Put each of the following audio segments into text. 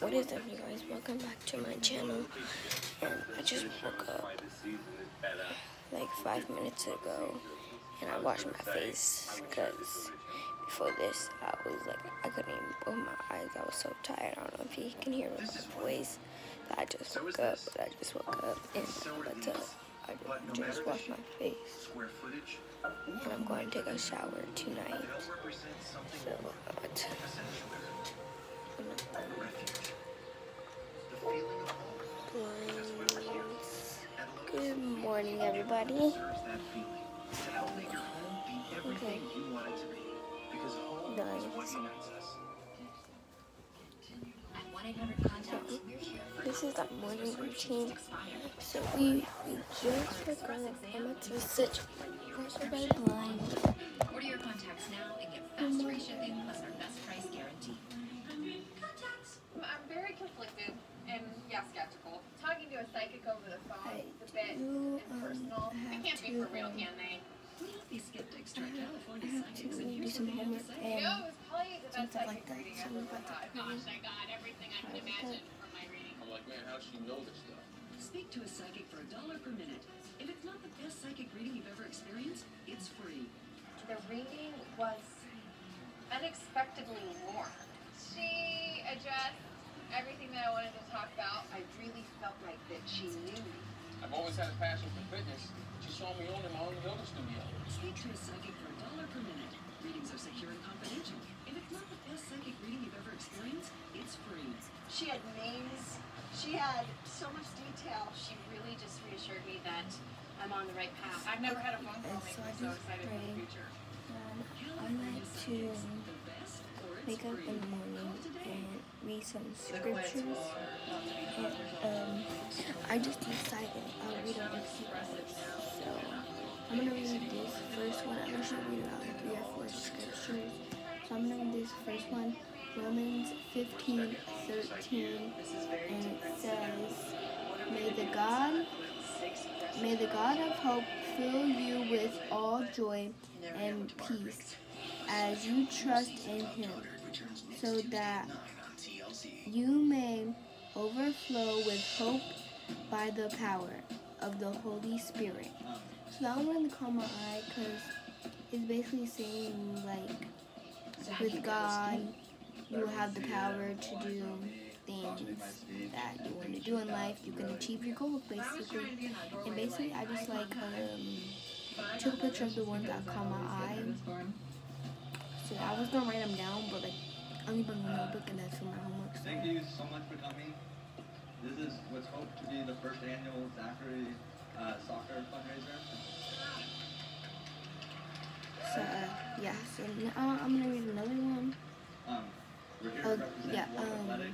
What is up, you guys? Welcome back to my channel. And I just woke up like five minutes ago, and I washed my face because before this, I was like, I couldn't even open my eyes. I was so tired. I don't know if you can hear my voice. I just woke up, but I just woke up, and that's up. I just washed my face, and I'm going to take a shower tonight. So, Good morning, everybody. Okay. Nice. This is our morning routine. So we, we just woke up. I'm about to sit right by blind. Order your contacts now and get fast free shipping plus our best price guarantee. I'm very conflicted and yeah, skeptical. Talking to a psychic over the phone I is a bit do, impersonal. um, They have can't be to, for real, um, can they? We don't be skeptics. Try I California have to psychics and do here's some what they have to homework say. You and know, it was probably the best something psychic like that. reading So I've we're ever about to had. put Gosh, in- I got everything I How could is that? imagine from my reading. I'm like, man, how's she know this stuff? Speak to a psychic for a dollar per minute. If it's not the best psychic reading you've ever experienced, it's free. The reading was unexpectedly warm. She addressed everything that I wanted to talk about. I really felt like that she knew me. I've always had a passion for fitness. She saw me owning my own yoga studio. Speak to a psychic for a dollar per minute. Readings are secure and confidential. If it's not the best psychic reading you've ever experienced, it's free. She had names. She had so much detail. She really just reassured me that I'm on the right path. I've never had a phone call And make so me so excited for the future. Um, I California like to psychics. The best or it's wake up in the morning Call today. Read some scriptures. And, um, I just decided I'll read a few words. So I'm gonna read this first one. I usually read about three or four scriptures. So I'm gonna read this first one, Romans 15, 13, and it says, May the God May the God of hope fill you with all joy and peace as you trust in him, so that you may overflow with hope by the power of the Holy Spirit. So that one really caught my eye because it's basically saying like with God you will have the power to do things that you want to do in life. You can achieve your goals basically. And basically I just like um took a picture of the ones that caught my eye. So I was gonna write them down, but like I'm leaving a notebook and that's for my homework. Thank you so much for coming. This is what's hoped to be the first annual Zachary uh, soccer fundraiser. So uh, yeah, so now I'm gonna read another one. Um, we're here Uh, to yeah, um,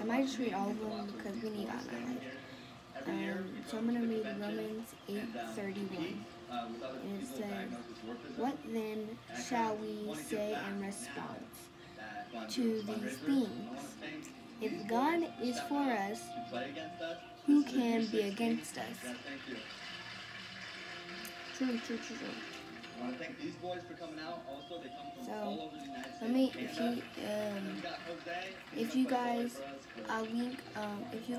I might just read all of them because we need. Every Um, so I'm gonna read Romans um, 8:31. uh, And it says, diagnosed with dwarfism. What then shall we say in response to these things? If God is for us, who can be against us? True, true, true, true. So. Let me, if you, um, if you guys, I'll link, um, if you